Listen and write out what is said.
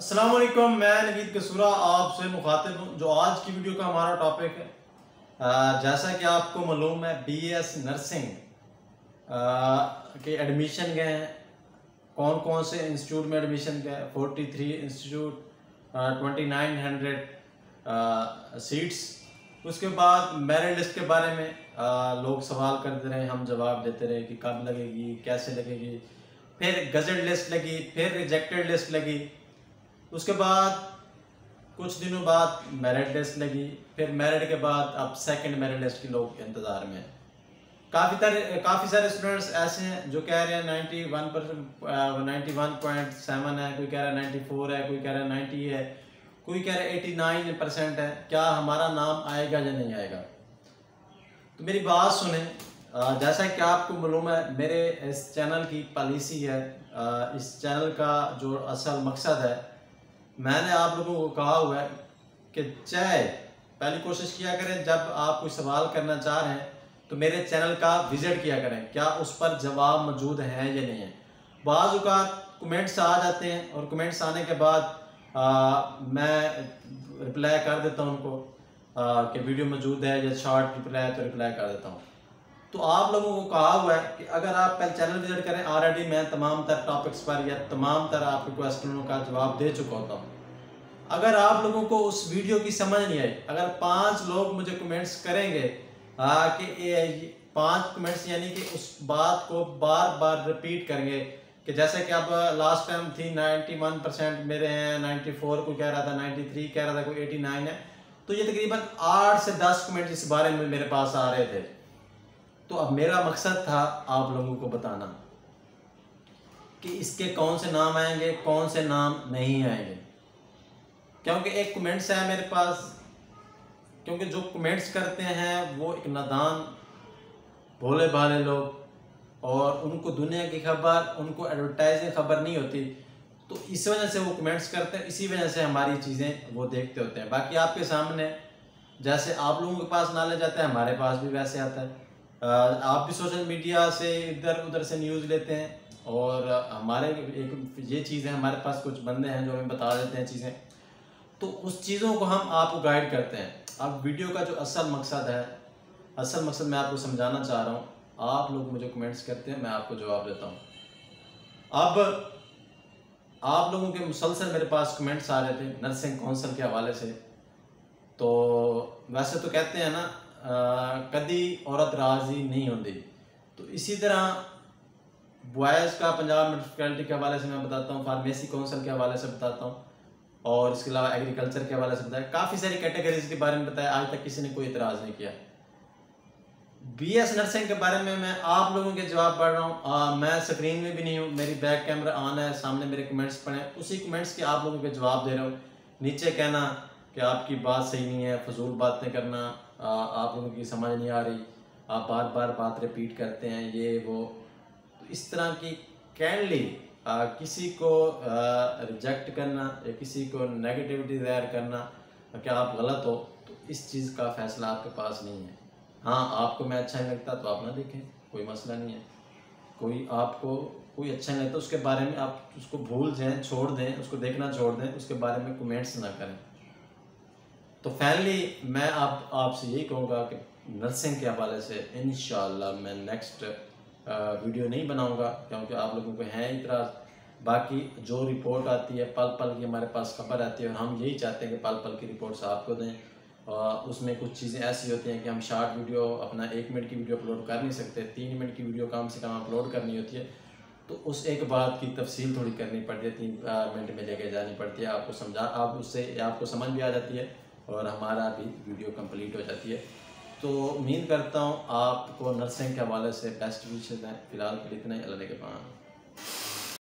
वालेकुम मैं नवीद कसूरा आपसे मुखातिब हूँ। जो आज की वीडियो का हमारा टॉपिक है जैसा कि आपको मालूम है बी एस नर्सिंग के एडमिशन गए हैं। कौन कौन से इंस्टीट्यूट में एडमिशन गए forty three institute twenty nine hundred seats उसके बाद मेरिट लिस्ट के बारे में आ, लोग सवाल करते रहे हम जवाब देते रहे कि कब लगेगी कैसे लगेगी। फिर गजट लिस्ट लगी फिर रिजेक्टेड लिस्ट लगी। उसके बाद, कुछ दिनों बाद मेरिट लिस्ट लगी। फिर मेरिट के बाद अब सेकंड मेरिट लिस्ट के लोग इंतज़ार में काफ़ी सारे काफ़ी सारे स्टूडेंट्स ऐसे हैं जो कह रहे हैं ninety one percent ninety one point seven है, कोई कह रहा है नाइन्टी फोर है, कोई कह रहा है नाइन्टी है, कोई कह रहा है एटी नाइन परसेंट है। क्या हमारा नाम आएगा या नहीं आएगा? तो मेरी बात सुने। जैसा कि आपको मालूम है, मेरे इस चैनल की पॉलिसी है। इस चैनल का जो असल मकसद है मैंने आप लोगों को कहा हुआ है कि चाहे पहली कोशिश किया करें जब आप कोई सवाल करना चाह रहे हैं तो मेरे चैनल का विज़िट किया करें क्या उस पर जवाब मौजूद है या नहीं है। बाज़ कमेंट्स आ जाते हैं और कमेंट्स आने के बाद आ, मैं रिप्लाई कर देता हूँ उनको कि वीडियो मौजूद है या शॉर्ट रिप्लाई है तो रिप्लाई कर देता हूँ। तो आप लोगों को कहा हुआ है कि अगर आप पहले चैनल विज़िट करें ऑलरेडी मैं तमाम तर टॉपिक्स पर या तमाम तरह आपके क्वेश्चनों का जवाब दे चुका होता हूँ। अगर आप लोगों को उस वीडियो की समझ नहीं आई, अगर पाँच लोग मुझे कमेंट्स करेंगे कि पाँच कमेंट्स यानी कि उस बात को बार बार रिपीट करेंगे, कि जैसे कि अब लास्ट टाइम थी 91 परसेंट मेरे हैं 94 को कह रहा था 93 कह रहा था, कोई 89 है तो ये तकरीबन आठ से दस कमेंट्स इस बारे में मेरे पास आ रहे थे। तो अब मेरा मकसद था आप लोगों को बताना कि इसके कौन से नाम आएँगे, कौन से नाम नहीं आएँगे। क्योंकि एक कमेंट्स है मेरे पास, क्योंकि जो कमेंट्स करते हैं, वो एक नादान भोले भाले लोग, और उनको दुनिया की खबर, उनको एडवर्टाइजिंग खबर नहीं होती तो इस वजह से वो कमेंट्स करते हैं, इसी वजह से हमारी चीज़ें वो देखते होते हैं। बाकी आपके सामने, जैसे आप लोगों के पास नॉलेज आता है, हमारे पास भी वैसे आता है। आप भी सोशल मीडिया से इधर उधर से न्यूज़ लेते हैं और हमारे एक ये चीज़ है, हमारे पास कुछ बंदे हैं जो हमें बता देते हैं चीज़ें। तो उस चीज़ों को हम आपको गाइड करते हैं। अब वीडियो का जो असल मकसद है, असल मकसद मैं आपको समझाना चाह रहा हूँ। आप लोग मुझे कमेंट्स करते हैं, मैं आपको जवाब देता हूँ। अब आप लोगों के मुसलसल मेरे पास कमेंट्स आ रहे थे, नर्सिंग काउंसिल के हवाले से। तो वैसे तो कहते हैं ना कदी औरत राज़ी नहीं होती। तो इसी तरह बॉयज़ का पंजाब म्यूनसिपैलिटी के हवाले से मैं बताता हूँ फार्मेसी काउंसिल के हवाले से बताता हूँ, और इसके अलावा एग्रीकल्चर के हवाले से बताया। काफ़ी सारी कैटेगरीज के बारे में बताया, आज तक किसी ने कोई इतराज़ नहीं किया। बी एस नर्सिंग के बारे में मैं आप लोगों के जवाब पढ़ रहा हूँ। मैं स्क्रीन में भी नहीं हूँ, मेरी बैक कैमरा ऑन है, सामने मेरे कमेंट्स पढ़े उसी कमेंट्स के आप लोगों के जवाब दे रहा हूँ। नीचे कहना कि आपकी बात सही नहीं है, फजूल बातें करना आप लोगों की समझ नहीं आ रही। आप बार बार बात रिपीट करते हैं, ये, वो। तो इस तरह की कैंडली किसी को रिजेक्ट करना या किसी को नेगेटिविटी ज़ाहिर करना कि आप गलत हो तो इस चीज़ का फैसला आपके पास नहीं है। हाँ आपको मैं अच्छा नहीं लगता तो आप ना देखें, कोई मसला नहीं है। कोई आपको, कोई अच्छा नहीं लगता, उसके बारे में आप उसको भूल जाएँ, छोड़ दें, उसको देखना छोड़ दें, उसके बारे में कमेंट्स ना करें। तो फाइनली मैं आप, आपसे यही कहूँगा कि नर्सिंग के हवाले से इन मैं नेक्स्ट वीडियो नहीं बनाऊँगा, क्योंकि आप लोगों को है इतरा बाकी जो रिपोर्ट आती है, पल पल की हमारे पास खबर आती है, और हम यही चाहते हैं कि पल पल की रिपोर्ट्स आपको दें। और उसमें कुछ चीज़ें ऐसी होती हैं कि हम शार्ट वीडियो अपना एक मिनट की वीडियो अपलोड कर नहीं सकते, तीन मिनट की वीडियो कम से कम अपलोड करनी होती है। तो उस एक बात की तफसील थोड़ी करनी पड़ती है, तीन मिनट में लेके जानी पड़ती है, आपको समझा, आप उससे, आपको समझ भी आ जाती है। और हमारा भी वीडियो कंप्लीट हो जाती है। तो उम्मीद करता हूँ आपको नर्सिंग के हवाले से बेस्ट विशेज़ हैं। फ़िलहाल के लिए इतना अल्लाह के पास।